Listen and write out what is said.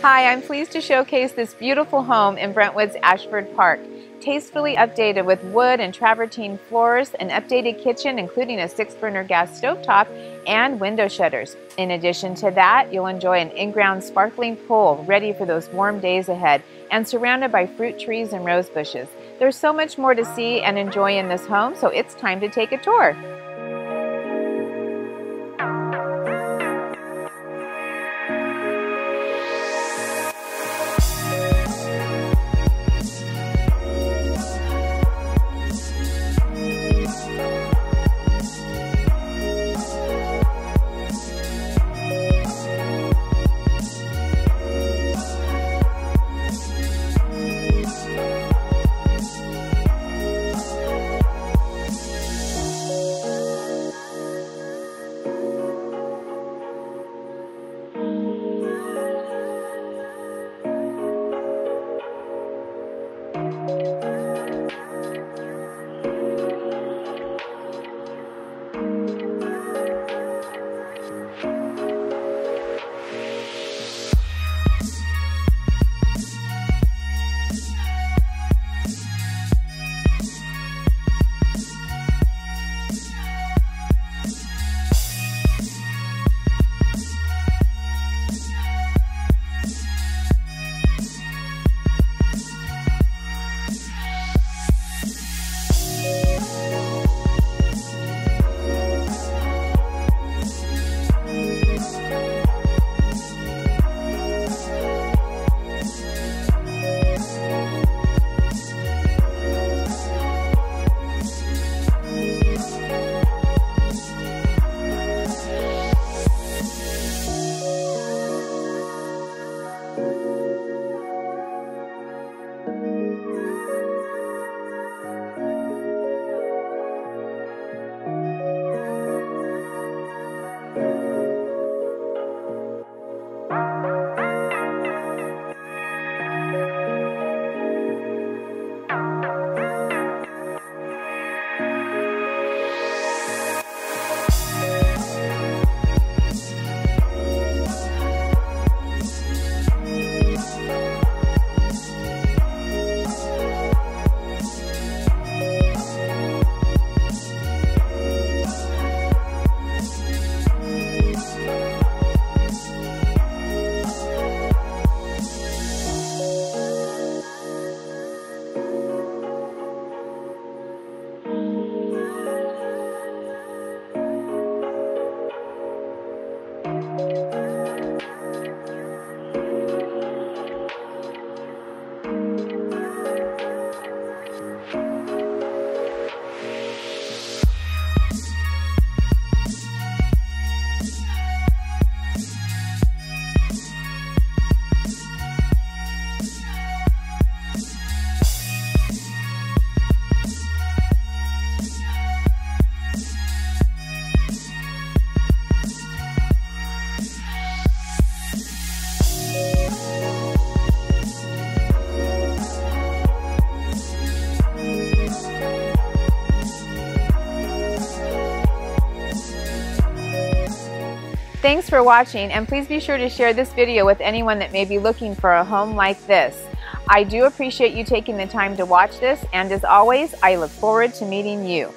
Hi, I'm pleased to showcase this beautiful home in Brentwood's Ashford Park. Tastefully updated with wood and travertine floors, an updated kitchen including a six burner gas stovetop, and window shutters. In addition to that, you'll enjoy an in-ground sparkling pool ready for those warm days ahead and surrounded by fruit trees and rose bushes. There's so much more to see and enjoy in this home, so it's time to take a tour. Thanks for watching and please be sure to share this video with anyone that may be looking for a home like this. I do appreciate you taking the time to watch this and as always, I look forward to meeting you.